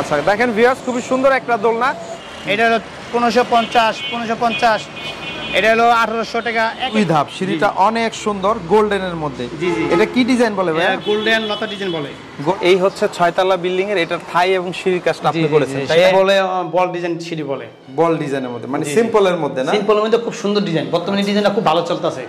আচ্ছা দেখেন ভিউয়ার্স খুবই সুন্দর একটা দোলনা। এটা হলো পনেরোশো পঞ্চাশ পনেরোশো পঞ্চাশ। এটা হলো আঠারোশো টাকা। দুই ধাপ সিঁড়িটা অনেক সুন্দর গোল্ডেনের মধ্যে। এটা কি ডিজাইন বলে ভাই গোল্ডেন লতা ডিজাইন বলে। এই হচ্ছে ছয়তলা বিল্ডিং এর এটা থাই এবং সিঁড়ির কাজটা আপনি করেছেন তাই বলে বল ডিজাইন সিঁড়ি বলে। বল ডিজাইনের মধ্যে মানে সিম্পলের মধ্যে না? সিম্পলের মধ্যে খুব সুন্দর ডিজাইন। বর্তমানে ডিজাইনটা খুব ভালো চলতেছে।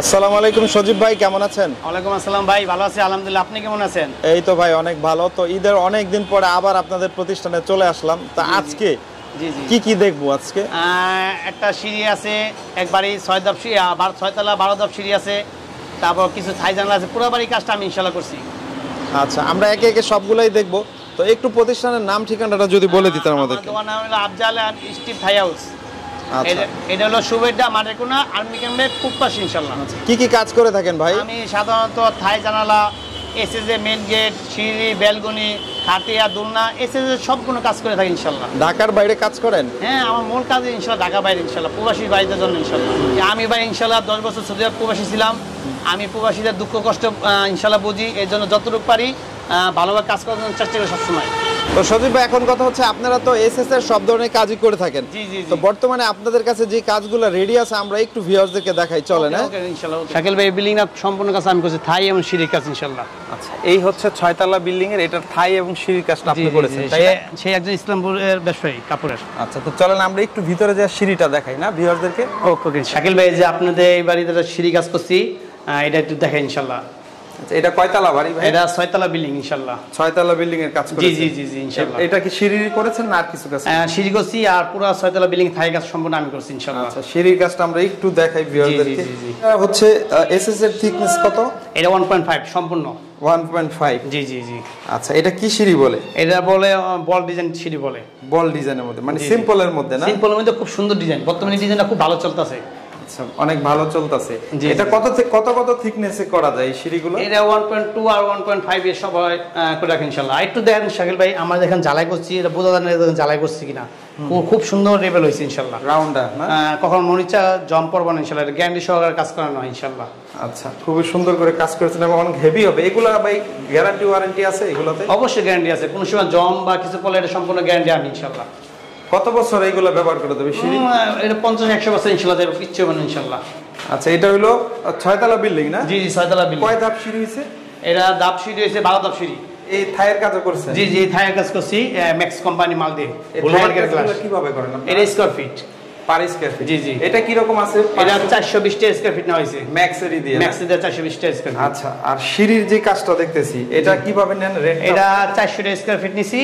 আসসালামু আলাইকুম সজীব ভাই কেমন আছেন? ওয়ালাইকুম আসসালাম ভাই ভালো আছি আলহামদুলিল্লাহ। আপনি কেমন আছেন? এই তো ভাই অনেক ভালো। তো ঈদের অনেক দিন পরে আবার আপনাদের প্রতিষ্ঠানে চলে আসলাম। তা আজকে কি কি দেখব আজকে? একটা সিঁড়ি আছে একবারই ছয় আহ, ছয়তলা বারো ধাপ সিঁড়ি আছে। তারপর কিছু ছাই জানলা আছে পুরো বাড়ির কাজটা আমি ইনশাল্লাহ করছি। আচ্ছা আমরা একে একে সবগুলাই দেখব। তো একটু প্রতিষ্ঠানের নাম ঠিকানাটা যদি বলে দিতেন আমার আমাদেরকে দোকান নাম হলো আফজাল স্টিভ থাই হাউস। এটা- এটা হলো আর্মি ইনশাল্লাহ কি কি কাজ করে থাকেন ভাই? আমি সাধারণত থাই জানালা এসএস এ মেন গেট সিঁড়ি ব্যালকনি খাটিয়া দোলনা এসএস এর সবগুলো কাজ করে থাকি ইনশাল্লাহ ঢাকার বাইরে কাজ করেন? হ্যাঁ আমার মূল কাজ ইনশাল্লাহ ঢাকা বাইরে ইনশাল্লাহ প্রবাসী বাড়িতে জন্য ইনশাল্লাহ আমি ভাই ইনশাল্লাহ দশ বছর সৌদি প্রবাসী ছিলাম আমি প্রবাসীদের দুঃখ কষ্ট ইনশাল্লাহ বুঝি এর জন্য যতটুকু পারি ভালোভাবে কাজ করার জন্য চেষ্টা করি সবসময়। তো সজীব ভাই এখন কথা হচ্ছে আপনারা তো এসএস এর সব ধরনের কাজই করে থাকেন। জি, জি, জি। তো বর্তমানে আপনাদের কাছে যে কাজগুলো রেডি আছে আমরা একটু ভিউয়ারদেরকে দেখাই চলে না ওকে, শাকিল ভাই বিল্ডিং না সম্পূর্ণ কাজ আমি করছি থাই এবং সিঁড়ির কাজ ইনশাল্লাহ। আচ্ছা এই হচ্ছে ছয়তলা বিল্ডিং এর এটা থাই এবং সিঁড়ির কাজটা আপনি করেছেন তাই সেই একজন ইসলামপুরের ব্যবসায়ী কাপড়ের। আচ্ছা তো চলেন আমরা একটু ভিতরে যে সিঁড়িটা দেখাই না ভিউয়ারদেরকে ওকে ওকে শাকিল ভাই যে আপনাদের এই বাড়িতে সিঁড়ি কাজ করছি এটা একটু দেখাই ইনশাল্লাহ। আচ্ছা এটা কয়তলা বাড়ি ভাই? এটা ছয়তলা বিল্ডিং ইনশাল্লাহ ছয়তলা বিল্ডিং এর কাজ করেছেন? জি জি জি ইনশাল্লাহ এ- এটা কি সিঁড়ি করেছেন না আর কিছু কাজ আহ, সিঁড়ি করছি আর পুরো ছয়তলা বিল্ডিং থাই কাজ সম্পূর্ণ আমি করছি ইনশাল্লাহ আচ্ছা সিঁড়ির কাজটা আমরা একটু দেখাই ভিউয়ারদেরকে। হচ্ছে এসএস এর থিকনেস কত? এটা ওয়ান পয়েন্ট ফাইভ সম্পূর্ণ। 1.5 জি জি জি। আচ্ছা এটা কি সিঁড়ি বলে? এটা বলে বল ডিজাইন সিঁড়ি বলে। বল ডিজাইনের মধ্যে মানে। সিম্পলের মধ্যে না? সিম্পলের মধ্যে খুব সুন্দর ডিজাইন বর্তমানে ডিজাইনটা খুব ভালো চলতেছে। আচ্ছা অনেক ভালো চলতেছে। এটা কত কত কত থিকনেসে করা যায় এই সিঁড়িগুলো? এটা ওয়ান পয়েন্ট টু আর ওয়ান পয়েন্ট ফাইভ এর সবাই আহ, করে রাখেন ইনশাল্লাহ। আর একটু দেখেন শাকিল ভাই আমরা দেখেন জ্বালাই করছি এটা বোঝা যায় না জ্বালাই করছি কিনা। খুব- সুন্দর লেভেল হয়েছে ইনশাল্লাহ। রাউন্ডা না? কখন মরিচা জম পড়ব না ইনশাল্লাহ গ্যারান্টি সহকারে কাজ করানো হয় ইনশাল্লাহ। আচ্ছা খুবই সুন্দর করে কাজ করেছেন এবং অনেক হেভি হবে। এগুলো ভাই গ্যারান্টি ওয়ারেন্টি আছে এগুলোতে? অবশ্যই গ্যারান্টি আছে। কোনো সময় জম বা কিছু পড়লে এটা সম্পূর্ণ গ্যারান্টি আমি ইনশাল্লাহ। কত বছর এইগুলো ব্যবহার করে দেবে সিঁড়ি? এটা পঞ্চাশ একশো বছর ইনশাল্লাহ কিচ্ছু হবে ইনশাল্লাহ। আচ্ছা এটা হলো ছয় ছয়তলা বিল্ডিং না? জি জি ছয়তলা বিল্ডিং। কয় ধাপ সিঁড়ি হয়েছে এটা ধাপ সিঁড়ি হয়েছে বারো ধাপ সিঁড়ি। এই থায়ের কাজও করছে জি জি থায়ের কাজ করছি ম্যাক্স কোম্পানি মাল দিয়ে কীভাবে করেন এটা square feet per square feet জি, জি। এটা কি রকম আছে? এটা চারশো বিশটা স্কোয়ার ফিট না হয়েছে। ম্যাক্সেরই দিয়ে না? ম্যাক্স দিয়ে চারশো ফিট আচ্ছা আর সিঁড়ির যে কাজটা দেখতেছি এটা কীভাবে নেন? রেট এটা চারশো স্কোয়ার ফিট নিছি।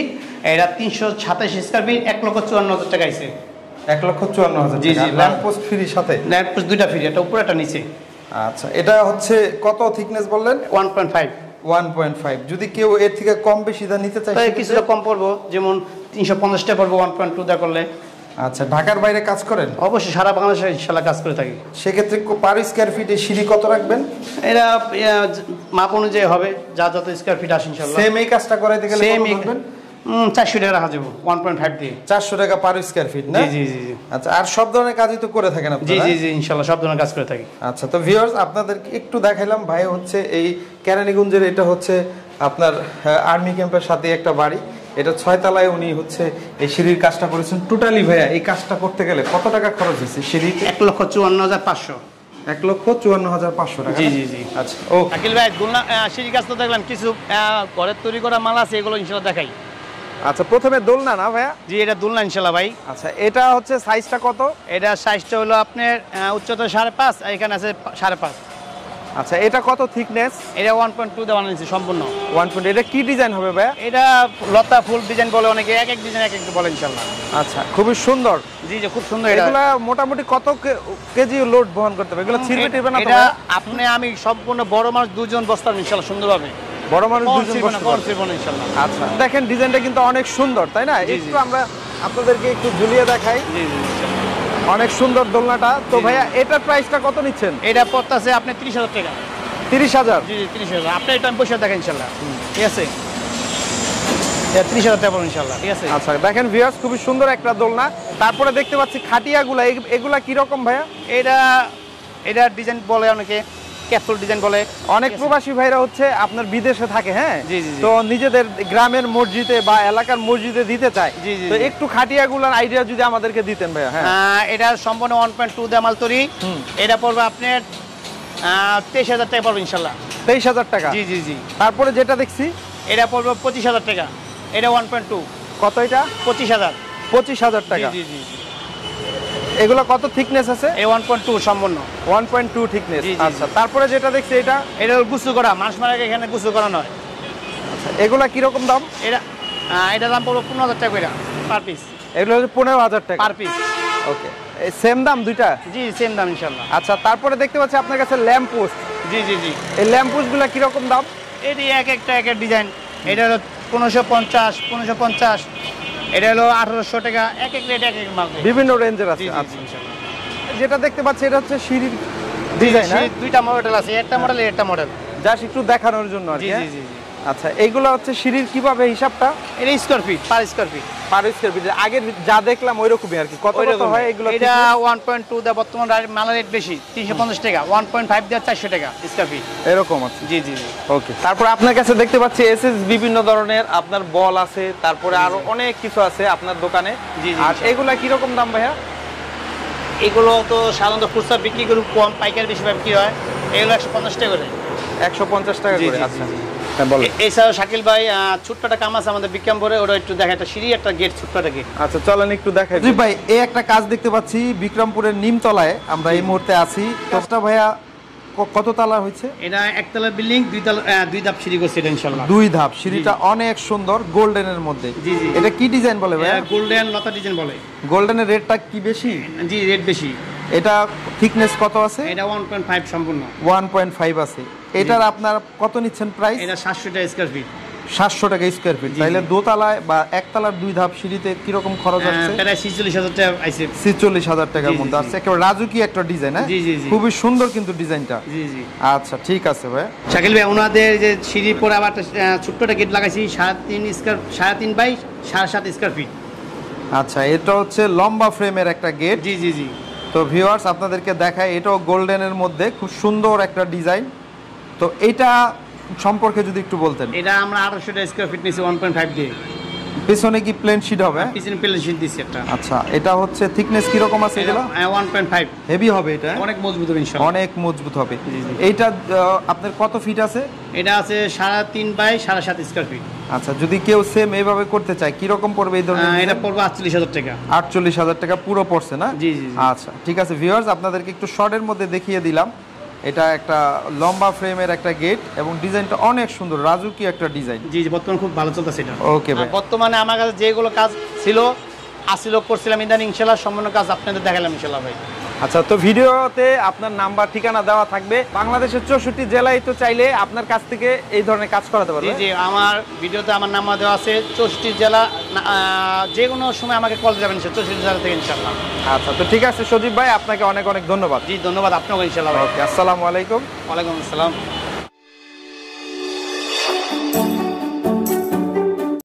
এটা তিনশো সাতাশ ফিট এক লক্ষ চুয়ান্ন হাজার টাকা আইছে। এক লক্ষ চুয়ান্ন হাজার জি, জি, ল্যাম্প পোস্ট ফ্রি সাথে? ল্যাম্প পোস্ট দুইটা ফিট এটা উপরে একটা নিচে। আচ্ছা এটা হচ্ছে কত থিকনেস বললেন? যদি কেউ এর থেকে কম বেশি দা নিতে চায় কিছুটা কম পড়ব যেমন তিনশো পঞ্চাশটা পড়ব ওয়ান পয়েন্ট টু দা করলে। আচ্ছা ঢাকার বাইরে কাজ করেন? অবশ্যই সারা বাংলাদেশে ইনশাল্লাহ কাজ করে থাকি। সেক্ষেত্রে পার স্কোয়ার ফিটে সিঁড়ি কত রাখবেন? এটা ইয়া, মাপ অনুযায়ী হবে যা যত স্কোয়ার ফিট আসে ইনশাল্লাহ। সেম এই কাজটা করাইতে গেলে সেম চারশো টাকা রাখা যাব ওয়ান পয়েন্ট ফাইভ দিয়ে। চারশো টাকা পার স্কোয়ার ফিট না? জি জি জি জি। আচ্ছা আর সব ধরনের কাজই তো করে থাকেন জি জি জি ইনশাল্লাহ সব ধরনের কাজ করে থাকি। আচ্ছা তো ভিউয়ার্স আপনাদেরকে একটু দেখাইলাম ভাই হচ্ছে এই কেরানীগঞ্জের এটা হচ্ছে আপনার আর্মি ক্যাম্পের সাথে একটা বাড়ি। এটা ছয়তলায় উনি হচ্ছে এই সিঁড়ির কাজটা করেছেন। টোটালি ভাইয়া এই কাজটা করতে গেলে কত টাকা খরচ হয়েছে সিঁড়ি এক লক্ষ চুয়ান্ন হাজার পাঁচশো। এক লক্ষ চুয়ান্ন হাজার পাঁচশো টাকা জি জি জি। আচ্ছা ও। আকিল ভাই দুলনা সিঁড়ি কাজ তো দেখলাম কিছু আহ, ঘরের তৈরি করা মাল আছে এগুলো ইনশাল্লাহ দেখাই। আচ্ছা প্রথমে দোলনা না ভাইয়া? জি এটা দোলনা ইনশাল্লাহ ভাই। আচ্ছা এটা হচ্ছে সাইজটা কত? এটা সাইজটা হলো আপনার উচ্চতা সাড়ে পাঁচ আর এখানে আছে সাড়ে পাঁচ। আচ্ছা এটা কত থিকনেস এটা ওয়ান পয়েন্ট টু দেওয়া নিয়েছি সম্পূর্ণ। ওয়ান পয়েন্ট এটা কি ডিজাইন হবে ভাইয়া? এটা লতা ফুল ডিজাইন বলে অনেকে এক এক ডিজাইন এক এক বলে ইনশাল্লাহ আচ্ছা খুবই সুন্দর। জি জি খুব সুন্দর এটা। এগুলা মোটামুটি কত কেজি লোড বহন করতে হবে? এগুলো ছিড়বে টিড়বে না এটা আপনি আমি সম্পূর্ণ বড় মানুষ দুজন বস্তার ইনশাল্লাহ সুন্দরভাবে। বড় মানুষ দুজন বসতে পারবে। আচ্ছা দেখেন ডিজাইনটা কিন্তু অনেক সুন্দর তাই না। একটু আমরা আপনাদেরকে একটু ঝুলিয়ে দেখাই। জি জি। অনেক সুন্দর দোলনাটা। তো। ভাইয়া এটার প্রাইসটা কত নিচ্ছেন? এটা পড়তেছে আপনি তিরিশ হাজার টাকা। তিরিশ হাজার? জি জি তিরিশ হাজার। আপনি এটা আমি পয়সা দেখেন ইনশাল্লাহ। ঠিক আছে? তিরিশ হাজার টাকা ইনশাল্লাহ। ঠিক আছে? আচ্ছা দেখেন ভিউয়ার্স খুবই সুন্দর একটা দোলনা। তারপরে দেখতে পাচ্ছি খাটিয়াগুলা। গুলা এগুলা কীরকম ভাইয়া? এটা এটা ডিজাইন বলে অনেকে। ক্যাপসুল ডিজাইন বলে। অনেক প্রবাসী ভাইরা হচ্ছে আপনার বিদেশে থাকে হ্যাঁ? জি, জি, জি। তো নিজেদের গ্রামের মসজিদে বা এলাকার মসজিদে দিতে চায়। জি, জি, তো জি। একটু খাটিয়াগুলোর আইডিয়া যদি আমাদেরকে দিতেন ভাইয়া হ্যাঁ? এটা সম্পূর্ণ ওয়ান পয়েন্ট টু দেমাল তৈরি। এটা পড়বে আপনার তেইশ হাজার টাকা পড়বে ইনশাল্লাহ। তেইশ হাজার টাকা? জি জি জি। তারপরে যেটা দেখছি? এটা পড়বে পঁচিশ হাজার টাকা। এটা ওয়ান পয়েন্ট টু কত এটা? পঁচিশ হাজার। পঁচিশ হাজার জি টাকা জি জি। এগুলো কত থিকনেস আছে? এই ওয়ান পয়েন্ট টু সম্পূর্ণ। ওয়ান পয়েন্ট টু থিকনেস জি, জি, আচ্ছা। তারপরে যেটা দেখছি এটা? এটা হলো গুছু করা মানুষ মারা এখানে গুছু করা নয়। এগুলা কীরকম দাম? এটা এটা দাম পড়বে পনেরো হাজার টাকা করে পার পিস এগুলো হচ্ছে পনেরো হাজার টাকা। Per piece okay. সেম দাম দুইটা? জি সেম দাম ইনশাল্লাহ আচ্ছা তারপরে দেখতে পাচ্ছি আপনার কাছে ল্যাম্প পোস্ট জি জি জি। এই ল্যাম্প পোস্টগুলো কীরকম দাম? এটি এক একটা এক এক ডিজাইন এটা হলো পনেরোশো পঞ্চাশ পনেরোশো পঞ্চাশ এটা হলো আঠারোশো টাকা এক এক রেট এক এক মাল বিভিন্ন রেঞ্জের আছে আচ্ছা। যেটা দেখতে পাচ্ছি এটা হচ্ছে সিঁড়ির ডিজাইন হ্যাঁ? দুইটা মডেল আছে একটা মডেল একটা মডেল জাস্ট একটু দেখানোর জন্য আর কি হ্যাঁ? আচ্ছা এইগুলো হচ্ছে সিঁড়ির কীভাবে হিসাবটা? এটা square feet per square feet per square feet আগের যা দেখলাম ওই রকমই আর কি। কত হয় এগুলো এটা ওয়ান পয়েন্ট টু দেওয়া বর্তমান মালের রেট বেশি তিনশো পঞ্চাশ টাকা। ওয়ান পয়েন্ট ফাইভ দেওয়া চারশো টাকা স্কোয়ার ফিট এরকম আছে? জি জি ওকে তারপরে আপনার কাছে দেখতে পাচ্ছি এসএস বিভিন্ন ধরনের আপনার বল আছে তারপরে আরও অনেক কিছু আছে আপনার দোকানে। জি, জি, আর এগুলা কীরকম দাম ভাইয়া? এগুলো তো সাধারণত খুচরা বিক্রি করি কম পাইকারি বেশি বিক্রি হয়। এগুলো একশো পঞ্চাশ টাকা করে। একশো পঞ্চাশ টাকা করে আচ্ছা। এছাড়াও শাকিল ভাই ছোট্ট একটা কাম আছে আমাদের বিক্রমপুরে ওটা একটু দেখা একটা সিঁড়ি একটা গেট ছোট্ট একটা গেট। আচ্ছা চলেন একটু দেখাই। জি ভাই এই একটা কাজ দেখতে পাচ্ছি বিক্রমপুরের নিমতলায়। আমরা এই মুহূর্তে আছি। কাজটা ভাইয়া ক- কত তালা হয়েছে? এটা একতলা বিল্ডিং দুই তলা দুই ধাপ সিঁড়ি করছে দুই ধাপ সিঁড়িটা অনেক সুন্দর গোল্ডেনের মধ্যে। জি, জি। এটা কি ডিজাইন বলে ভাইয়া? গোল্ডেন লতা ডিজাইন বলে। গোল্ডেনের রেটটা কি বেশি? জি রেট বেশি। এটা থিকনেস কত আছে? এটা ওয়ান পয়েন্ট ফাইভ সম্পূর্ণ। ওয়ান পয়েন্ট ফাইভ আছে। এটার আপনার কত নিচ্ছেন প্রাইস এটা সাতশো টাকা স্কোয়ার ফিট সাতশো টাকা স্কোয়ার ফিট জি, দোতলায় বা একতলার দুই ধাপ সিঁড়িতে কীরকম খরচ আসছে? প্রায় ছিচল্লিশ হাজার টাকা আইসে ছিচল্লিশ হাজার টাকার জি, জি, মধ্যে আসছে। একেবারে রাজুকি একটা ডিজাইন হ্যাঁ। খুবই সুন্দর কিন্তু ডিজাইনটা। জি জি। আচ্ছা ঠিক আছে ভাই। শাকিল ভাই ওনাদের যে সিঁড়ির পরে আবার একটা, ছোট্ট একটা গেট লাগাইছি সাড়ে তিন স্কোয়ার সাড়ে তিন বাই সাড়ে সাত স্কোয়ার ফিট আচ্ছা এটা হচ্ছে লম্বা ফ্রেমের একটা গেট জি জি জি। তো ভিউয়ার্স আপনাদেরকে দেখায়, এটাও গোল্ডেনের মধ্যে, খুব সুন্দর একটা ডিজাইন তো এটা সম্পর্কে যদি একটু বলতেন। এটা আমরা আঠারোশো স্কোয়ার ফিট নিয়েছি ওয়ান পয়েন্ট ফাইভ দিয়ে পিছনে কি প্লেন শিট হবে? পিছনে প্লেন শিট দিচ্ছি একটা। আচ্ছা এটা হচ্ছে থিকনেস কীরকম আছে এগুলো? ওয়ান পয়েন্ট ফাইভ হেভি হবে এটা হ্যাঁ? অনেক মজবুত হবে ইনশাল্লাহ। অনেক মজবুত হবে। এইটা আপনার কত ফিট আছে? এটা আছে সাড়ে তিন বাই সাড়ে সাত স্কোয়ার ফিট আচ্ছা যদি কেউ সেম এইভাবে করতে চায় কীরকম পড়বে এই ধরনের এটা পড়বে আটচল্লিশ হাজার টাকা। আটচল্লিশ হাজার টাকা পুরো পড়ছে না? জি, জি, জি। আচ্ছা ঠিক আছে ভিউয়ার্স আপনাদেরকে একটু শর্টের মধ্যে দেখিয়ে দিলাম। এটা একটা লম্বা ফ্রেমের একটা গেট এবং ডিজাইনটা অনেক সুন্দর রাজুকি একটা ডিজাইন। জি জি বর্তমানে খুব ভালো চলতেছে এটা। ওকে ভাই। বর্তমানে আমার কাছে যেগুলো কাজ ছিল আশি লোক করছিলাম ইদানিং ইনশাল্লাহ সম্পূর্ণ কাজ আপনাদের দেখালাম ইনশাল্লাহ ভাই। আচ্ছা তো ভিডিওতে আপনার নাম্বার ঠিকানা দেওয়া থাকবে। বাংলাদেশের চৌষট্টি জেলায় তো চাইলে আপনার কাছ থেকে এই ধরনের কাজ করাতে পারবে। জি আমার ভিডিওতে আমার নাম্বার দেওয়া আছে চৌষট্টি জেলা যে কোনো সময় আমাকে কল যাবেন চৌষট্টি জেলা থেকে ইনশাল্লাহ আচ্ছা তো ঠিক আছে সজীব ভাই আপনাকে অনেক অনেক ধন্যবাদ। জি ধন্যবাদ আপনাকে ইনশাল্লাহ ওকে আসসালামু আলাইকুম। ওয়ালাইকুম আসসালাম।